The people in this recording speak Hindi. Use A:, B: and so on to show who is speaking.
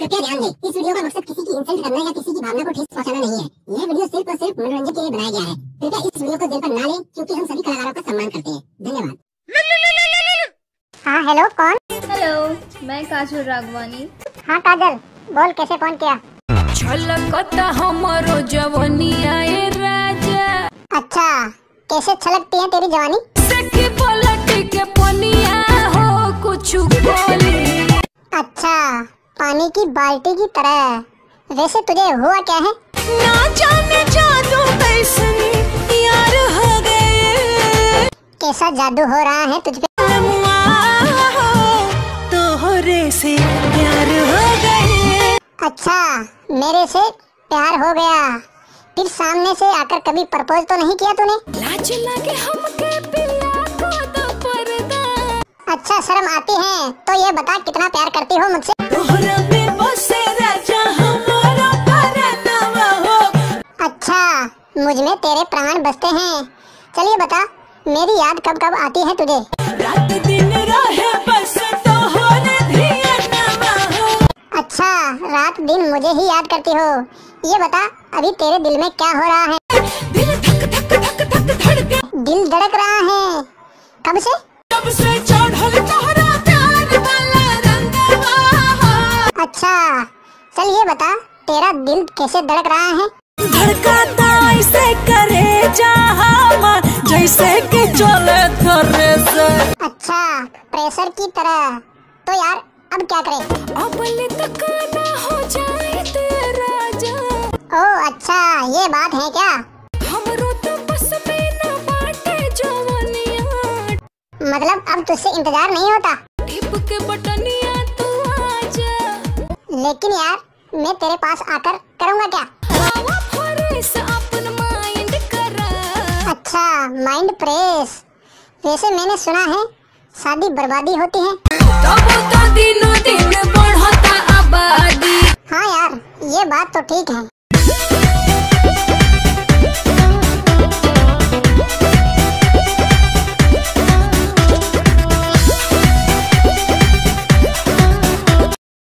A: कृपया ध्यान दें इस वीडियो का मकसद किसी की इंसल्ट करना या किसी की भावना को ठेस पहुंचाना नहीं है। यह वीडियो सिर्फ़ और सिर्फ़ मनोरंजन के लिए बनाया गया है। कृपया इस वीडियो को दिल पर ना लें क्योंकि हम सभी कलाकारों का सम्मान करते हैं। धन्यवाद।
B: हाँ हेलो कौन?
C: हेलो मैं काजल रागवानी
B: हाँ काजल बोल कैसे फ़ोन किया?
D: छलकता हमरो जवनिया ए राजा।
B: अच्छा कैसे छलकती है तेरी जवानी?
D: सखी पलट के पनिया हो कुछ बोली।
B: अच्छा पानी की बाल्टी की तरह वैसे तुझे हुआ क्या है?
D: ना जाने जादू यार हो गए।
B: कैसा जादू हो रहा है तुझ पे?
D: हो तोहरे से प्यार हो गए।
B: अच्छा मेरे से प्यार हो गया। फिर सामने से आकर कभी प्रपोज तो नहीं किया तूने?
D: लाज लगे हमके
B: अच्छा शर्म आती है तो ये बता कितना प्यार करती हो मुझसे? अच्छा मुझमें तेरे प्राण बसते हैं। चलिए बता मेरी याद कब कब आती है तुझे?
D: रात दिन रहे बस धियानवा
B: अच्छा रात दिन मुझे ही याद करती हो। ये बता अभी तेरे दिल में क्या हो रहा है?
D: दिल धक धक धक धक धड़के।
B: दिल धड़क रहा है। कब से? चल ये बता तेरा दिल कैसे धड़क रहा है?
D: धड़काता ऐसे करे जैसे कि चले
B: अच्छा प्रेशर की तरह। तो यार अब क्या करें?
D: ना हो जाए तेरा जा
B: ओ अच्छा ये बात है क्या?
D: तो
B: मतलब अब तुझसे इंतज़ार नहीं होता? लेकिन यार मैं तेरे पास आकर करूँगा क्या? अच्छा माइंड प्रेस वैसे मैंने सुना है शादी बर्बादी होती है।
D: तो दिन
B: हाँ यार ये बात तो ठीक है।